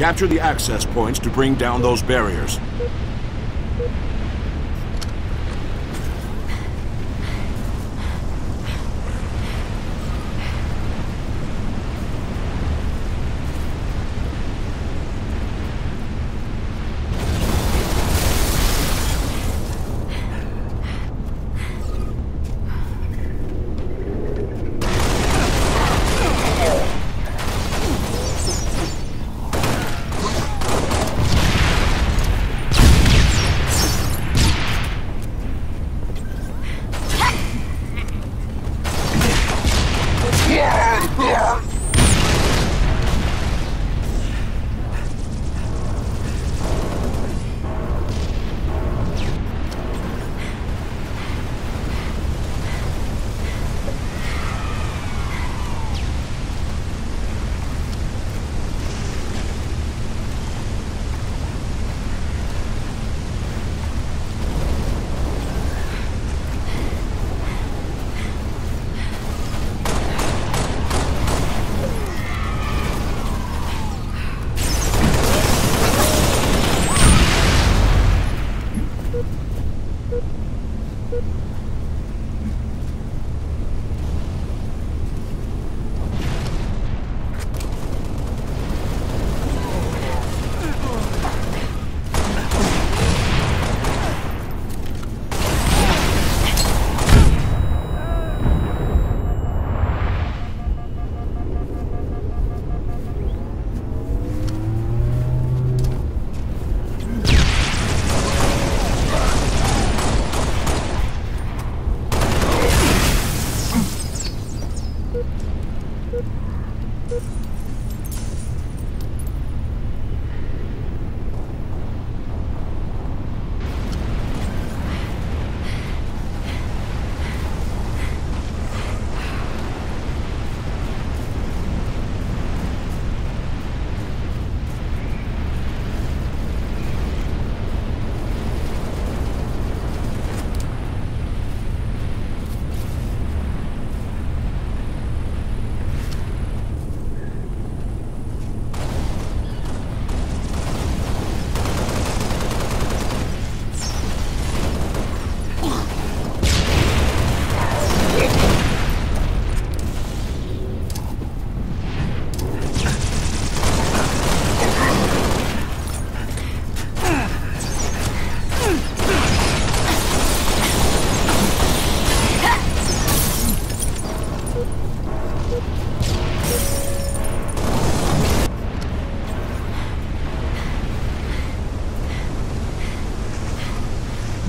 Capture the access points to bring down those barriers. Boop. Boop.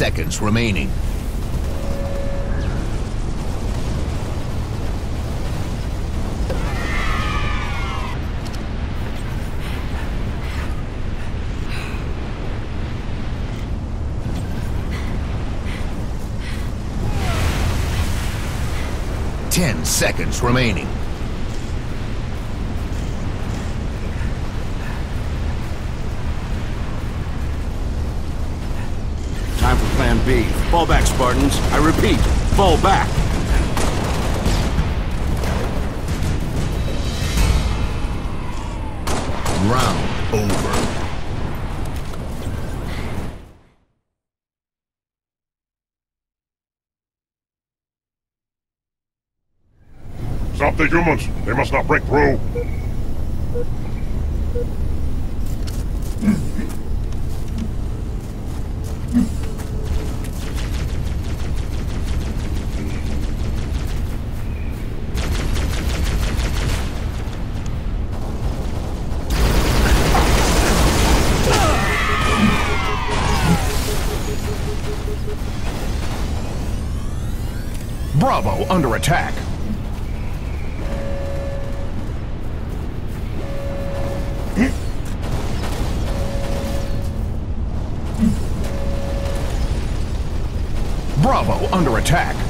Seconds remaining. Ten seconds remaining. B. Fall back, Spartans. I repeat, fall back. Round over. Stop the humans! They must not break through! Bravo under attack. Bravo under attack.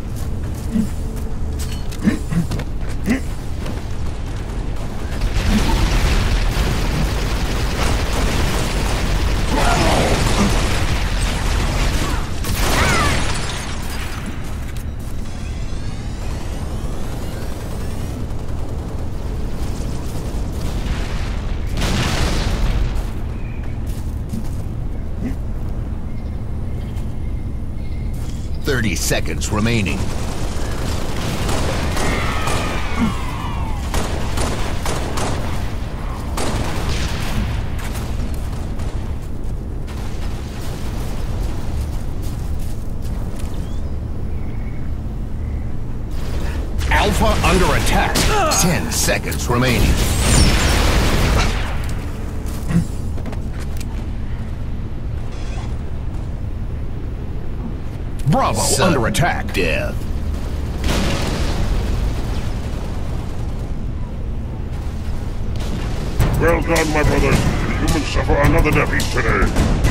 Thirty seconds remaining. Alpha under attack. Ten seconds remaining. Bravo Sudden under attack. Death. Well done, my brothers. The humans suffer another defeat today.